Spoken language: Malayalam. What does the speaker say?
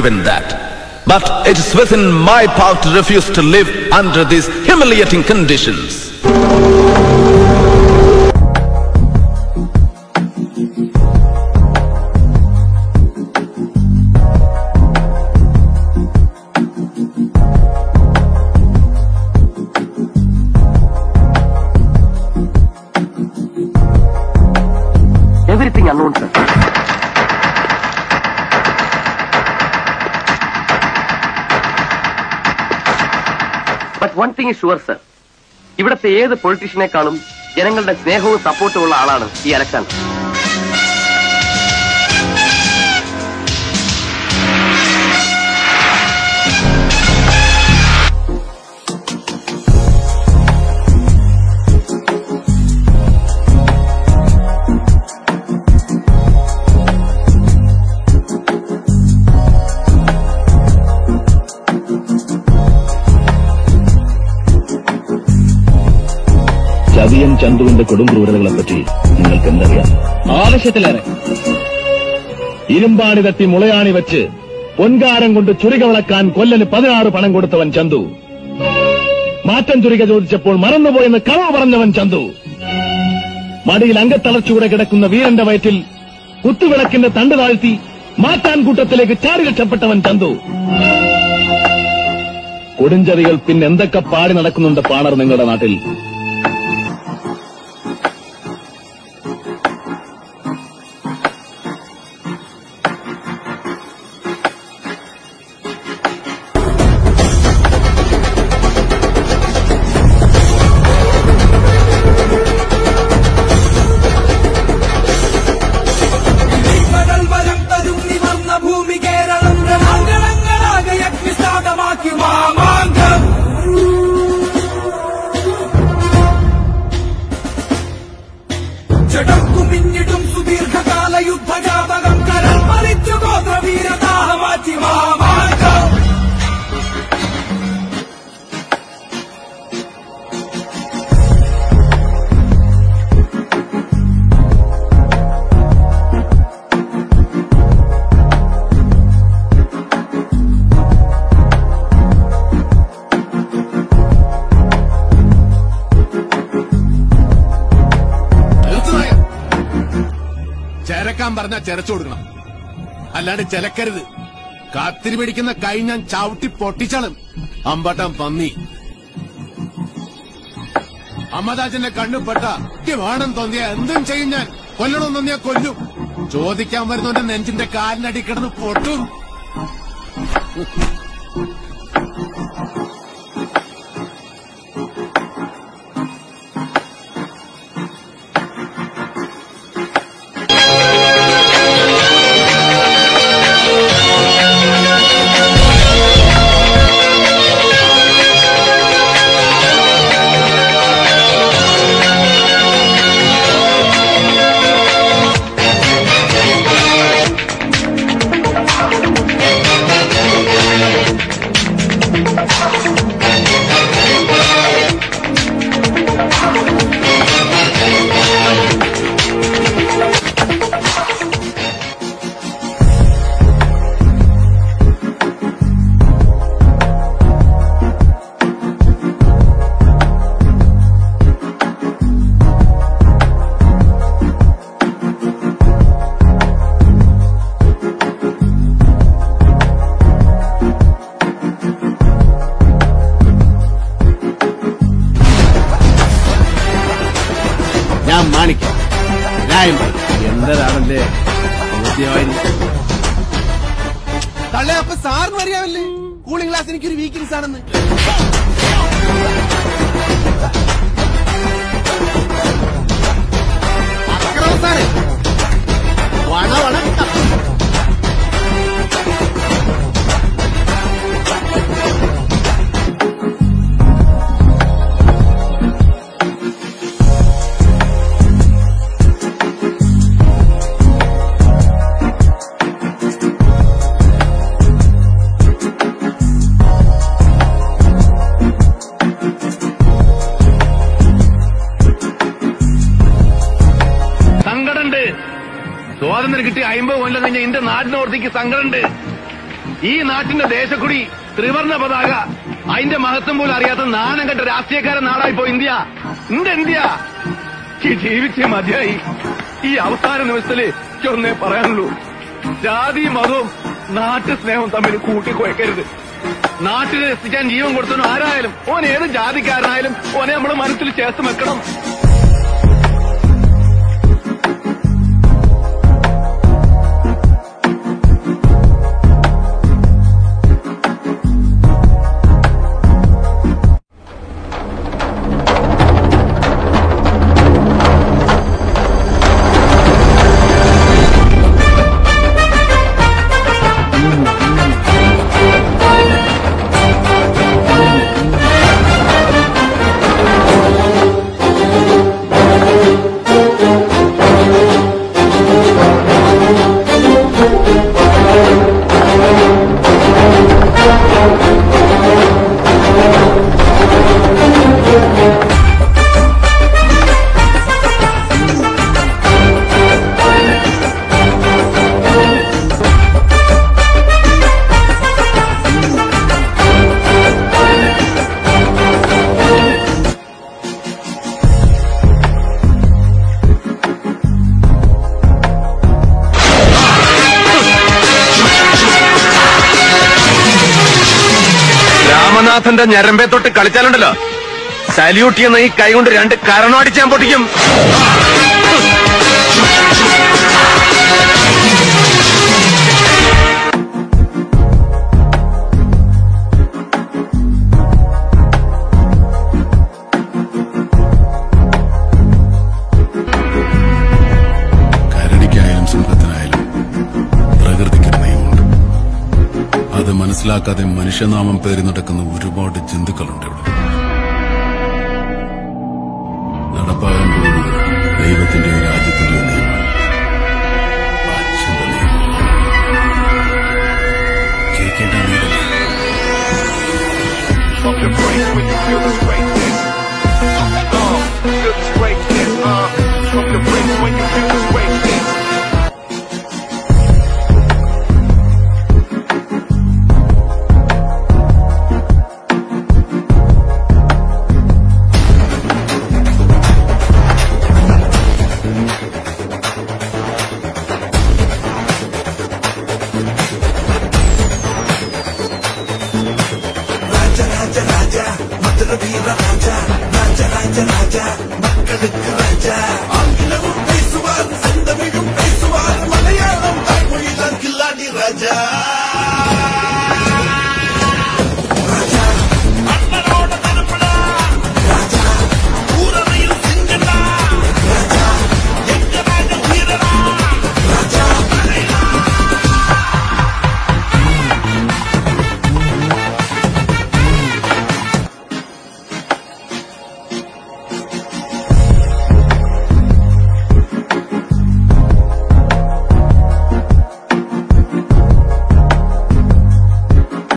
prevent that. But it is within my power to refuse to live under these humiliating conditions. One thing is sure sir ഇവിടുത്തെ ഏത് പൊളിറ്റീഷ്യനേക്കാളും ജനങ്ങളുടെ സ്നേഹവും സപ്പോർട്ടും ഉള്ള ആളാണ് ഈ അലക്സാണ്ടർ. ചന്തുവിന്റെ കൊടും ക്രൂരതകളെ പറ്റി നിങ്ങൾക്ക് എന്തറിയാം ആവശ്യത്തിലേറെ. ഇരുമ്പാണി തട്ടി മുളയാണി വെച്ച് പൊൻകാരം കൊണ്ട് ചുരിക വിളക്കാൻ കൊല്ലന് പതിനാറ് പണം കൊടുത്തവൻ ചന്തു. മാറ്റം ചുരിക ചോദിച്ചപ്പോൾ മറന്നുപോയെന്ന് കളവ് പറഞ്ഞവൻ ചന്തു. മടിയിൽ അംഗത്തളർച്ചുകൂടെ കിടക്കുന്ന വീരന്റെ വയറ്റിൽ കുത്തുവിളക്കിന്റെ തണ്ട് താഴ്ത്തി മാറ്റാൻ കൂട്ടത്തിലേക്ക് ചാടി രക്ഷപ്പെട്ടവൻ ചന്തു. കൊടുഞ്ചതികൾ പിന്നെന്തൊക്കെ പാടി നടക്കുന്നുണ്ട് പാണർ നിങ്ങളുടെ നാട്ടിൽ? ചെരക്കാൻ പറഞ്ഞാൽ ചെരച്ചു കൊടുക്കണം. അല്ലാണ്ട് ചിലക്കരുത്. കാത്തിരി പിടിക്കുന്ന കൈ ഞാൻ ചവിട്ടി പൊട്ടിച്ചളും. അമ്പട്ടം പന്നി. അമ്മദാജന്റെ കണ്ണുപെട്ട വേണം തോന്നിയ എന്തും ചെയ്യും ഞാൻ. കൊല്ലണം തോന്നിയ കൊല്ലും. ചോദിക്കാൻ വരുന്നവന്റെ നെഞ്ചിന്റെ കാലിനടി കിടന്ന് പൊട്ടും. ഞാൻ മാണിക്കാം എന്തരാണല്ലേ? തള്ളേ അപ്പൊ സാറിന് അറിയാമല്ലേ? കൂളിംഗ് ഗ്ലാസ് എനിക്കൊരു വീക്ക്നെസ് ആണെന്ന്. സങ്കടമുണ്ട് നാടിനോർത്തിക്ക് സങ്കടമുണ്ട്. ഈ നാട്ടിന്റെ ദേശക്കുടി ത്രിവർണ പതാക അതിന്റെ മഹത്വം പോലും അറിയാത്ത നാണം കെട്ട രാഷ്ട്രീയക്കാരൻ നാടായിപ്പോ ഇന്ത്യ. India India. ജീവിച്ച് മതിയായി. ഈ അവസാന നിമിഷത്തിൽ ഒന്നേ പറയാനുള്ളൂ. ജാതി മതവും നാട്ടു സ്നേഹവും തമ്മിൽ കൂട്ടിക്കുഴക്കരുത്. നാട്ടിൽ രസിക്കാൻ ജീവൻ കൊടുത്തവനും ആരായാലും ഓൻ ഏത് ജാതിക്കാരനായാലും ഓനെ നമ്മൾ മനസ്സിൽ ചേർത്ത് വെക്കണം. രാമനാഥന്റെ ഞരമ്പെ തൊട്ട് കളിച്ചാലുണ്ടല്ലോ. സല്യൂട്ട് ചെയ്യുന്ന ഈ കൈ കൊണ്ട് രണ്ട് കരണോടിച്ചാൻ പൊട്ടിക്കും. മനസ്സിലാക്കാതെ മനുഷ്യനാമം പേറി നടക്കുന്ന ഒരുപാട് ജന്തുക്കളുണ്ട് ഇവിടെ. നടപ്പാകാൻ പോകുന്നത് ദൈവത്തിന്റെ രാജ്യം